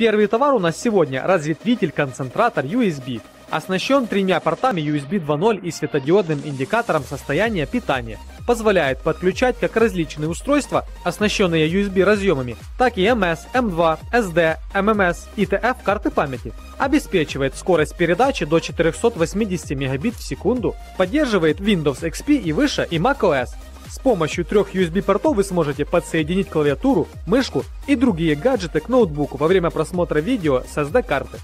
Первый товар у нас сегодня разветвитель-концентратор USB. Оснащен тремя портами USB 2.0 и светодиодным индикатором состояния питания. Позволяет подключать как различные устройства, оснащенные USB разъемами, так и MS, M2, SD, MMS и TF карты памяти. Обеспечивает скорость передачи до 480 мегабит в секунду, поддерживает Windows XP и выше и macOS. С помощью трех USB-портов вы сможете подсоединить клавиатуру, мышку и другие гаджеты к ноутбуку во время просмотра видео с SD-карты.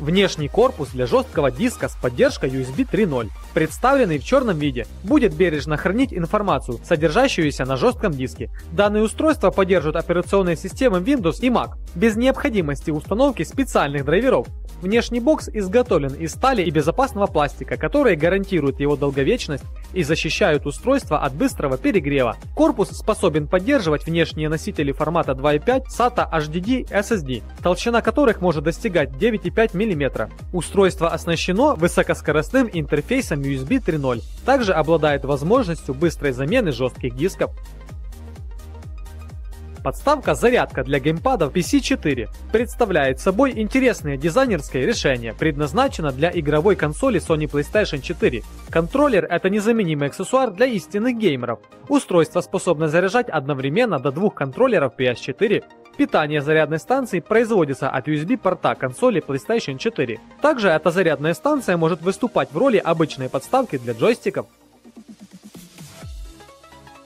Внешний корпус для жесткого диска с поддержкой USB 3.0, представленный в черном виде, будет бережно хранить информацию, содержащуюся на жестком диске. Данные устройства поддерживают операционные системы Windows и Mac, без необходимости установки специальных драйверов. Внешний бокс изготовлен из стали и безопасного пластика, которые гарантируют его долговечность и защищают устройство от быстрого перегрева. Корпус способен поддерживать внешние носители формата 2.5 SATA HDD SSD, толщина которых может достигать 9,5 мм. Устройство оснащено высокоскоростным интерфейсом USB 3.0, также обладает возможностью быстрой замены жестких дисков. Подставка зарядка для геймпадов PC4 представляет собой интересное дизайнерское решение, предназначено для игровой консоли Sony PlayStation 4. Контроллер это незаменимый аксессуар для истинных геймеров. Устройство способно заряжать одновременно до двух контроллеров PS4. Питание зарядной станции производится от USB-порта консоли PlayStation 4. Также эта зарядная станция может выступать в роли обычной подставки для джойстиков.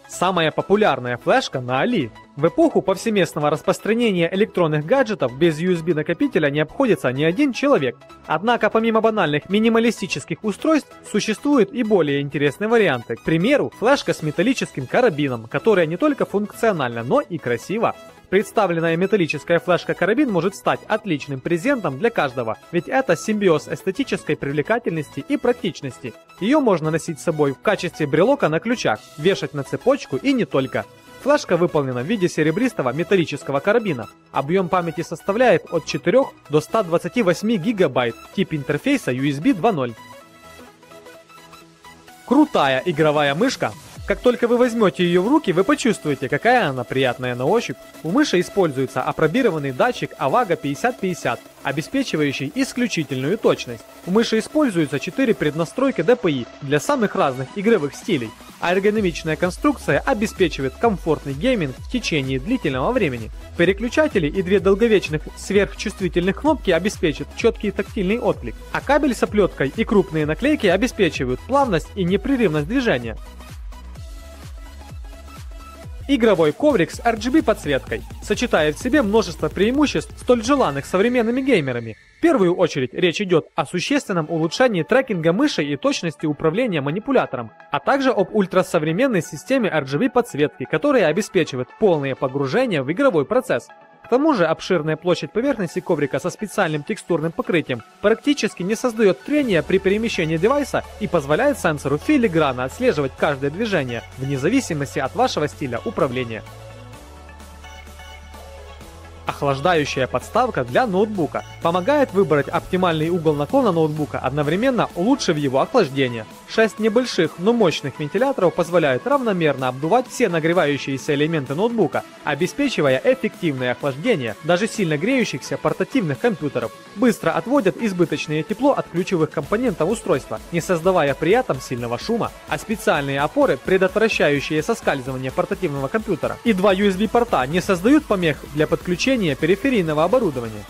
Самая популярная флешка на Али. В эпоху повсеместного распространения электронных гаджетов без USB накопителя не обходится ни один человек. Однако помимо банальных минималистических устройств существуют и более интересные варианты. К примеру, флешка с металлическим карабином, которая не только функциональна, но и красива. Представленная металлическая флешка-карабин может стать отличным презентом для каждого, ведь это симбиоз эстетической привлекательности и практичности. Ее можно носить с собой в качестве брелока на ключах, вешать на цепочку и не только. Флешка выполнена в виде серебристого металлического карабина. Объем памяти составляет от 4 до 128 гигабайт, тип интерфейса USB 2.0. Крутая игровая мышка как только вы возьмете ее в руки, вы почувствуете, какая она приятная на ощупь. У мыши используется апробированный датчик Avago 5050, обеспечивающий исключительную точность. У мыши используются 4 преднастройки DPI для самых разных игровых стилей, а эргономичная конструкция обеспечивает комфортный гейминг в течение длительного времени. Переключатели и две долговечных сверхчувствительных кнопки обеспечат четкий тактильный отклик, а кабель с оплеткой и крупные наклейки обеспечивают плавность и непрерывность движения. Игровой коврик с RGB подсветкой сочетает в себе множество преимуществ, столь желанных современными геймерами. В первую очередь речь идет о существенном улучшении трекинга мыши и точности управления манипулятором, а также об ультрасовременной системе RGB подсветки, которая обеспечивает полное погружение в игровой процесс. К тому же обширная площадь поверхности коврика со специальным текстурным покрытием практически не создает трения при перемещении девайса и позволяет сенсору филигранно отслеживать каждое движение, вне зависимости от вашего стиля управления. Охлаждающая подставка для ноутбука помогает выбрать оптимальный угол наклона ноутбука, одновременно улучшив его охлаждение. Шесть небольших, но мощных вентиляторов позволяют равномерно обдувать все нагревающиеся элементы ноутбука, обеспечивая эффективное охлаждение даже сильно греющихся портативных компьютеров. Быстро отводят избыточное тепло от ключевых компонентов устройства, не создавая при этом сильного шума, а специальные опоры, предотвращающие соскальзывание портативного компьютера, и два USB-порта не создают помех для подключения периферийного оборудования.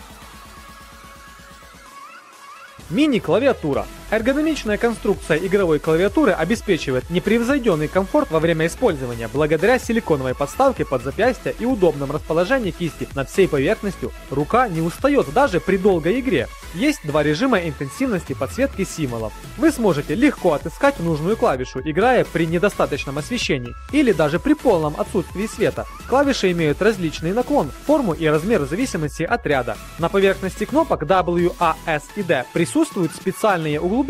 Мини-клавиатура. Эргономичная конструкция игровой клавиатуры обеспечивает непревзойденный комфорт во время использования благодаря силиконовой подставке под запястье и удобном расположении кисти над всей поверхностью. Рука не устает даже при долгой игре. Есть два режима интенсивности подсветки символов. Вы сможете легко отыскать нужную клавишу, играя при недостаточном освещении или даже при полном отсутствии света. Клавиши имеют различный наклон, форму и размер в зависимости от ряда. На поверхности кнопок W, A, S и D присутствуют специальные углубления,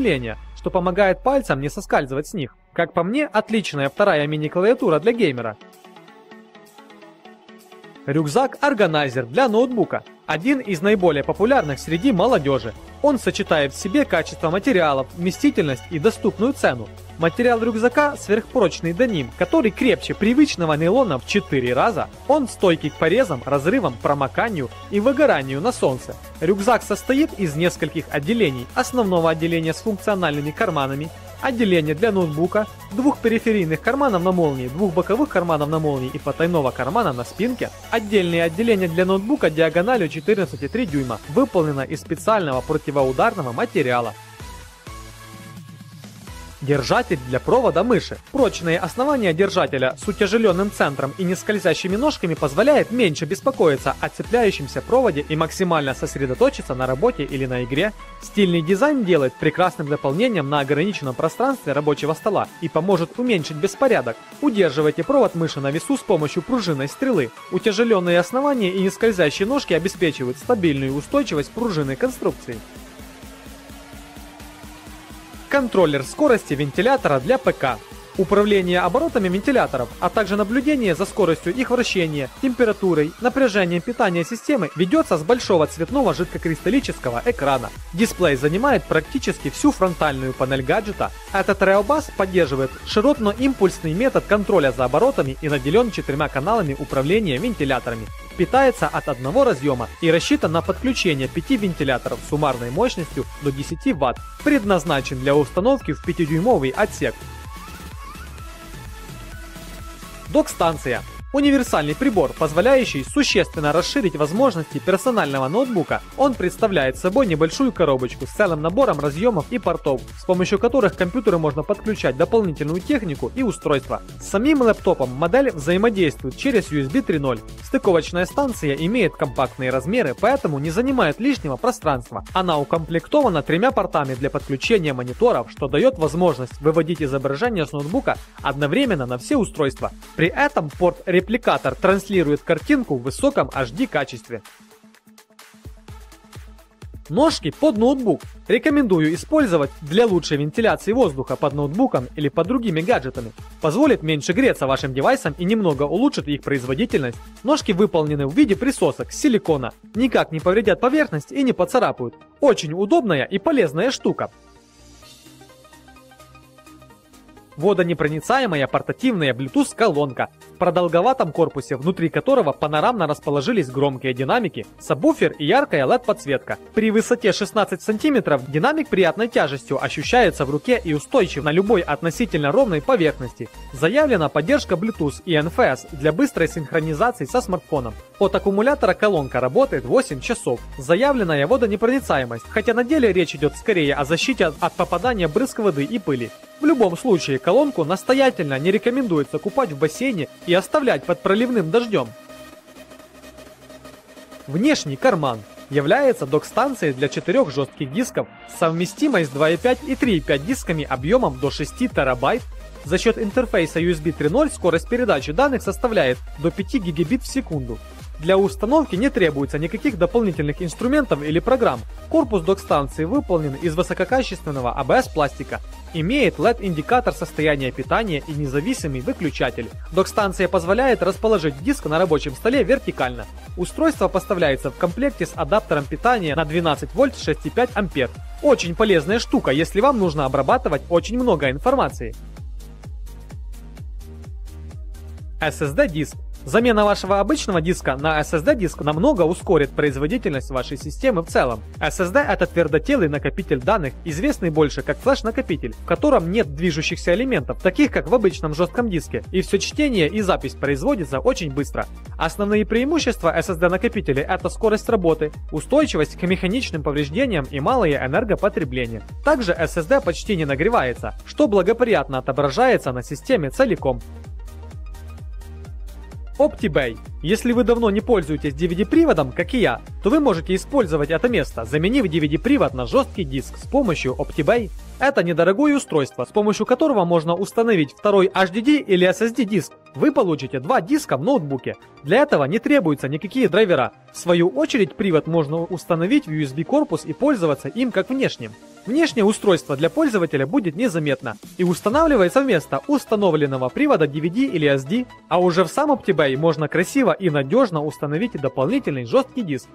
что помогает пальцам не соскальзывать с них. Как по мне, отличная вторая мини-клавиатура для геймера. Рюкзак-органайзер для ноутбука. Один из наиболее популярных среди молодежи. Он сочетает в себе качество материалов, вместительность и доступную цену. Материал рюкзака сверхпрочный деним, который крепче привычного нейлона в 4 раза. Он стойкий к порезам, разрывам, промоканию и выгоранию на солнце. Рюкзак состоит из нескольких отделений. Основного отделения с функциональными карманами, отделение для ноутбука, двух периферийных карманов на молнии, двух боковых карманов на молнии и потайного кармана на спинке, отдельные отделения для ноутбука диагональю 14,3 дюйма, выполнено из специального противоударного материала. Держатель для провода мыши. Прочные основания держателя с утяжеленным центром и нескользящими ножками позволяет меньше беспокоиться о цепляющемся проводе и максимально сосредоточиться на работе или на игре. Стильный дизайн делает прекрасным дополнением на ограниченном пространстве рабочего стола и поможет уменьшить беспорядок. Удерживайте провод мыши на весу с помощью пружинной стрелы. Утяжеленные основания и нескользящие ножки обеспечивают стабильную устойчивость пружинной конструкции контроллер скорости вентилятора для ПК, управление оборотами вентиляторов, а также наблюдение за скоростью их вращения, температурой, напряжением питания системы ведется с большого цветного жидкокристаллического экрана. Дисплей занимает практически всю фронтальную панель гаджета. Этот Reobus поддерживает широтно-импульсный метод контроля за оборотами и наделен четырьмя каналами управления вентиляторами питается от одного разъема и рассчитан на подключение 5 вентиляторов суммарной мощностью до 10 Вт, предназначен для установки в 5-дюймовый отсек. Док-станция Универсальный прибор, позволяющий существенно расширить возможности персонального ноутбука. Он представляет собой небольшую коробочку с целым набором разъемов и портов, с помощью которых к компьютеру можно подключать дополнительную технику и устройства. С самим лэптопом модель взаимодействует через USB 3.0. Стыковочная станция имеет компактные размеры, поэтому не занимает лишнего пространства. Она укомплектована тремя портами для подключения мониторов, что дает возможность выводить изображение с ноутбука одновременно на все устройства. При этом порт репликатор транслирует картинку в высоком HD качестве. Ножки под ноутбук. Рекомендую использовать для лучшей вентиляции воздуха под ноутбуком или под другими гаджетами. Позволит меньше греться вашим девайсом и немного улучшит их производительность. Ножки выполнены в виде присосок с силикона. Никак не повредят поверхность и не поцарапают. Очень удобная и полезная штука. Водонепроницаемая портативная Bluetooth-колонка, продолговатом корпусе, внутри которого панорамно расположились громкие динамики, сабвуфер и яркая LED-подсветка. При высоте 16 см динамик приятной тяжестью ощущается в руке и устойчив на любой относительно ровной поверхности. Заявлена поддержка Bluetooth и NFS для быстрой синхронизации со смартфоном. От аккумулятора колонка работает 8 часов. Заявленная водонепроницаемость, хотя на деле речь идет скорее о защите от попадания брызг воды и пыли. В любом случае, колонку настоятельно не рекомендуется купать в бассейне и оставлять под проливным дождем. Внешний карман является док-станцией для четырех жестких дисков, совместимой с 2.5 и 3.5 дисками объемом до 6 терабайт. За счет интерфейса USB 3.0 скорость передачи данных составляет до 5 гигабит в секунду. Для установки не требуется никаких дополнительных инструментов или программ. Корпус док-станции выполнен из высококачественного ABS пластика. Имеет LED-индикатор состояния питания и независимый выключатель. Док-станция позволяет расположить диск на рабочем столе вертикально. Устройство поставляется в комплекте с адаптером питания на 12 вольт 6,5 ампер. Очень полезная штука, если вам нужно обрабатывать очень много информации. SSD-диск Замена вашего обычного диска на SSD-диск намного ускорит производительность вашей системы в целом. SSD — это твердотелый накопитель данных, известный больше как флеш-накопитель, в котором нет движущихся элементов, таких как в обычном жестком диске, и все чтение и запись производится очень быстро. Основные преимущества SSD-накопителей — это скорость работы, устойчивость к механичным повреждениям и малое энергопотребление. Также SSD почти не нагревается, что благоприятно отображается на системе целиком. OptiBay. Если вы давно не пользуетесь DVD-приводом, как и я, то вы можете использовать это место, заменив DVD-привод на жесткий диск с помощью OptiBay. Это недорогое устройство, с помощью которого можно установить второй HDD или SSD диск. Вы получите два диска в ноутбуке. Для этого не требуются никакие драйвера. В свою очередь привод можно установить в USB корпус и пользоваться им как внешним. Внешнее устройство для пользователя будет незаметно и устанавливается вместо установленного привода DVD или SD, а уже в сам OptiBay можно красиво и надежно установить дополнительный жесткий диск.